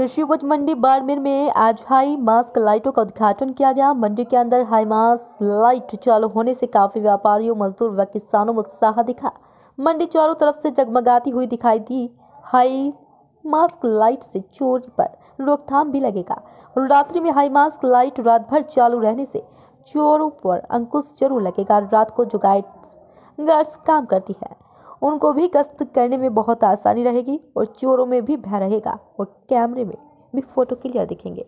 कृषि उपज मंडी बाड़मेर में आज हाई मास्क लाइटों का उद्घाटन किया गया। मंडी के अंदर हाई मास्क लाइट चालू होने से काफ़ी व्यापारियों, मजदूर व किसानों में उत्साह दिखा। मंडी चारों तरफ़ से जगमगाती हुई दिखाई दी। हाई मास्क लाइट से चोरी पर रोकथाम भी लगेगा। रात्रि में हाई मास्क लाइट रात भर चालू रहने से चोरों पर अंकुश ज़रूर लगेगा। रात को जो गाइड गार्ड्स काम करती है। उनको भी गश्त करने में बहुत आसानी रहेगी और चोरों में भी भय रहेगा और कैमरे में भी फ़ोटो क्लियर दिखेंगे।